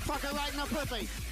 Fuck her right in the pussy.